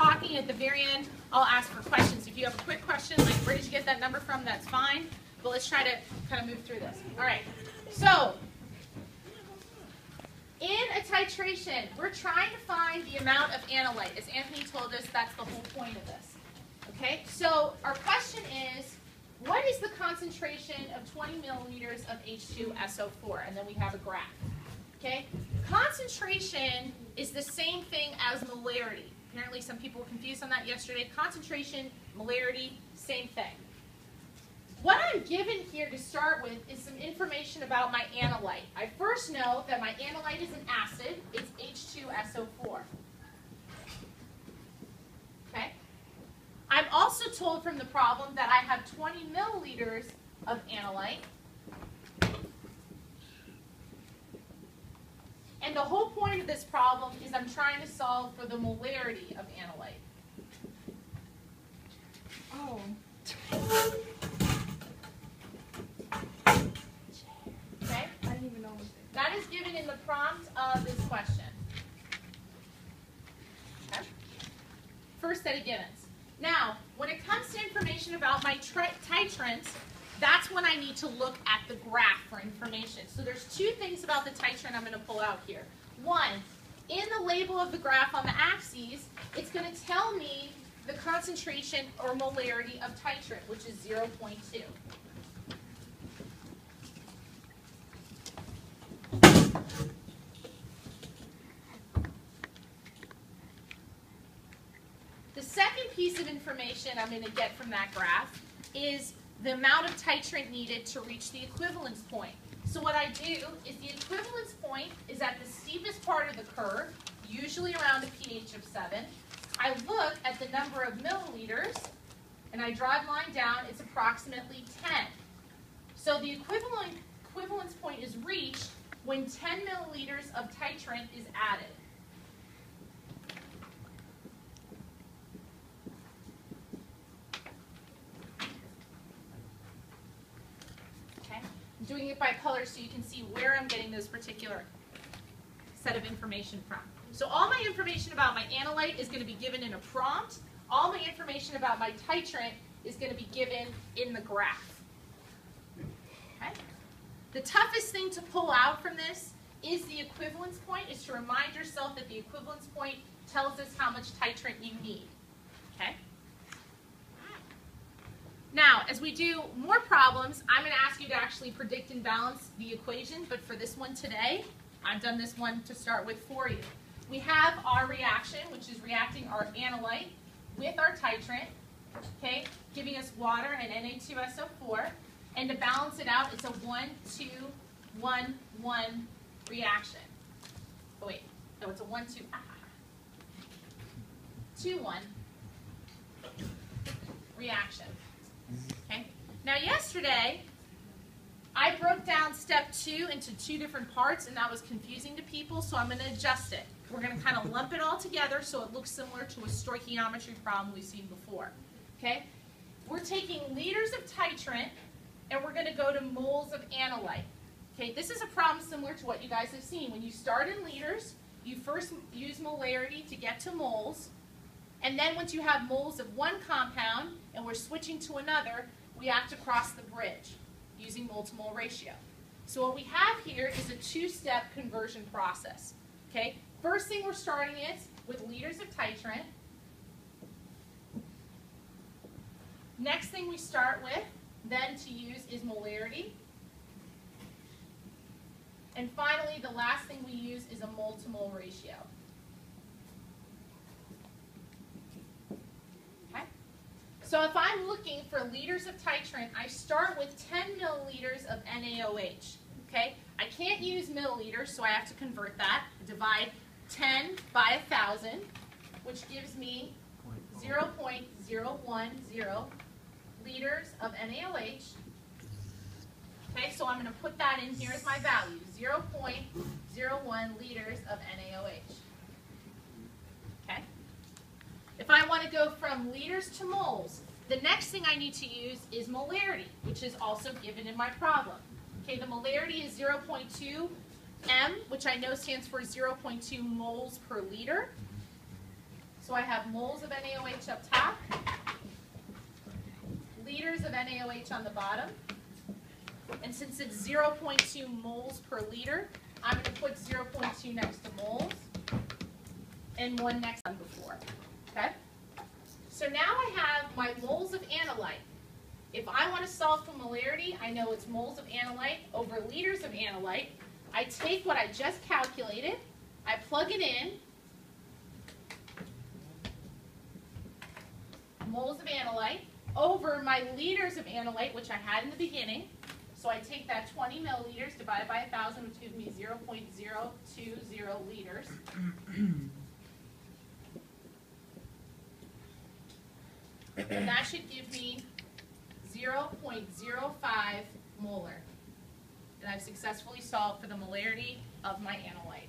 talking at the very end, I'll ask for questions. If you have a quick question, like where did you get that number from, that's fine. But let's try to kind of move through this. All right. So, in a titration, we're trying to find the amount of analyte. As Anthony told us, that's the whole point of this. Okay, so our question is, what is the concentration of 20 milliliters of H2SO4? And then we have a graph. Okay, concentration is the same thing as molarity. Apparently some people were confused on that yesterday. Concentration, molarity, same thing. What I'm given here to start with is some information about my analyte. I first know that my analyte is an acid. It's H2SO4. Okay? I'm also told from the problem that I have 20 milliliters of analyte. And the whole point of this problem is I'm trying to solve for the molarity of analyte. Oh. Okay? I didn't even know That is given in the prompt of this question. Okay? First set of givens. Now, when it comes to information about my titrant, that's when I need to look at the graph for information. So there's two things about the titrant I'm going to pull out here. One, in the label of the graph on the axes, it's going to tell me the concentration or molarity of titrant, which is 0.2. The second piece of information I'm going to get from that graph is the amount of titrant needed to reach the equivalence point. So what I do is the equivalence point is at the steepest part of the curve, usually around a pH of 7. I look at the number of milliliters, and I draw a line down, it's approximately 10. So the equivalent, equivalence point is reached when 10 milliliters of titrant is added. Okay, I'm doing it by color so you can see where I'm getting this particular set of information from. So all my information about my analyte is going to be given in a prompt. All my information about my titrant is going to be given in the graph. Okay? The toughest thing to pull out from this is the equivalence point, is to remind yourself that the equivalence point tells us how much titrant you need. Okay? Now, as we do more problems, I'm going to ask you to actually predict and balance the equation, but for this one today, I've done this one to start with for you. We have our reaction, which is reacting our analyte with our titrant, okay, giving us water and Na2SO4. And to balance it out, it's a 1, 2, 1, 1 reaction. Oh, wait. No, it's a 1, 2, ah. 2, 1 reaction. Okay? Now, yesterday, I broke down step two into two different parts, and that was confusing to people, so I'm going to adjust it. We're going to kind of lump it all together so it looks similar to a stoichiometry problem we've seen before. Okay? We're taking liters of titrant, and we're going to go to moles of analyte. Okay, this is a problem similar to what you guys have seen. When you start in liters, you first use molarity to get to moles, and then once you have moles of one compound and we're switching to another, we have to cross the bridge using mole to mole ratio. So what we have here is a two-step conversion process. Okay, first thing we're starting is with liters of titrant. Next thing we start with then to use is molarity. And finally, the last thing we use is a mole to mole ratio. So if I'm looking for liters of titrant, I start with 10 milliliters of NaOH. Okay? I can't use milliliters, so I have to convert that. Divide 10 by 1,000, which gives me 0.010 liters of NaOH. Okay, so I'm going to put that in here as my value, 0.01 liters of NaOH. If I want to go from liters to moles, the next thing I need to use is molarity, which is also given in my problem. Okay, the molarity is 0.2 M, which I know stands for 0.2 moles per liter. So I have moles of NaOH up top, liters of NaOH on the bottom. And since it's 0.2 moles per liter, I'm going to put 0.2 next to moles and one next to before. Okay? So now I have my moles of analyte. If I want to solve for molarity, I know it's moles of analyte over liters of analyte. I take what I just calculated, I plug it in, moles of analyte, over my liters of analyte, which I had in the beginning. So I take that 20 milliliters divided by 1,000, which gives me 0.020 liters. And that should give me 0.05 molar. And I've successfully solved for the molarity of my analyte.